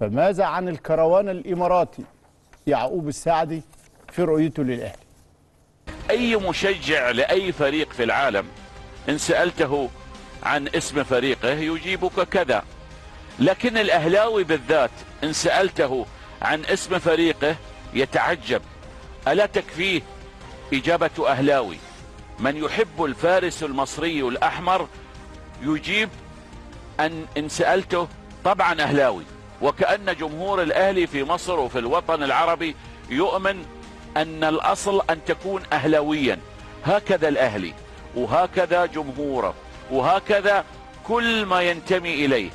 فماذا عن الكروان الإماراتي يعقوب السعدي في رؤيته للأهلي؟ أي مشجع لأي فريق في العالم إن سألته عن اسم فريقه يجيبك كذا. لكن الأهلاوي بالذات إن سألته عن اسم فريقه يتعجب. ألا تكفيه إجابة أهلاوي؟ من يحب الفارس المصري الأحمر يجيب أن إن سألته طبعا أهلاوي. وكأن جمهور الأهلي في مصر وفي الوطن العربي يؤمن أن الأصل أن تكون اهلاويا. هكذا الأهلي وهكذا جمهوره وهكذا كل ما ينتمي إليه.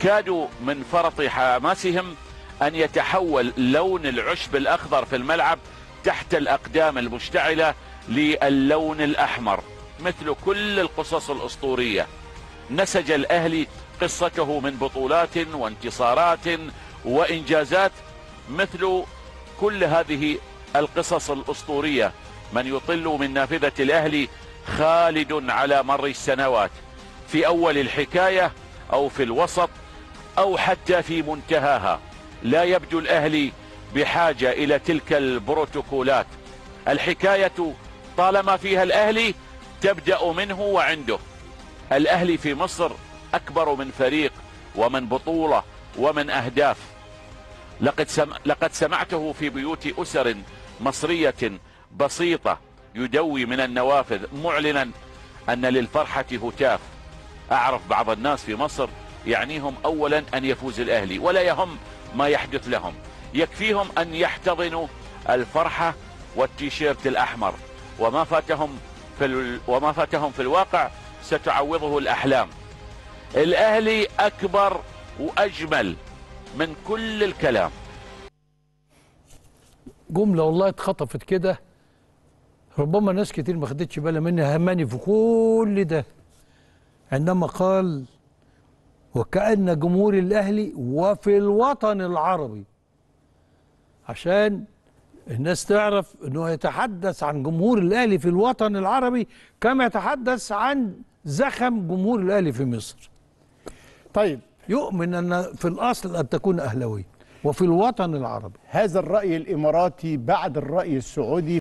كادوا من فرط حماسهم أن يتحول لون العشب الأخضر في الملعب تحت الأقدام المشتعلة للون الأحمر مثل كل القصص الأسطورية. نسج الاهلي قصته من بطولات وانتصارات وإنجازات مثل كل هذه القصص الأسطورية. من يطل من نافذة الاهلي خالد على مر السنوات. في أول الحكاية أو في الوسط أو حتى في منتهاها. لا يبدو الاهلي بحاجة إلى تلك البروتوكولات. الحكاية طالما فيها الاهلي تبدأ منه وعنده. الأهلي في مصر أكبر من فريق ومن بطولة ومن أهداف. لقد سم... لقد سمعته في بيوت أسر مصرية بسيطة يدوي من النوافذ معلنا أن للفرحة هتاف. أعرف بعض الناس في مصر يعنيهم اولا أن يفوز الأهلي ولا يهم ما يحدث لهم. يكفيهم أن يحتضنوا الفرحة والتيشيرت الأحمر. وما فاتهم في ال... وما فاتهم في الواقع ستعوضه الأحلام. الأهلي أكبر وأجمل من كل الكلام. جمله والله اتخطفت كده ربما ناس كتير ما خدتش بالها منها هماني في كل ده. عندما قال وكأن جمهور الأهلي وفي الوطن العربي. عشان الناس تعرف أنه يتحدث عن جمهور الأهلي في الوطن العربي كما يتحدث عن زخم جمهور الأهلي في مصر. طيب. يؤمن أن في الأصل أن تكون أهلوي وفي الوطن العربي. هذا الرأي الإماراتي بعد الرأي السعودي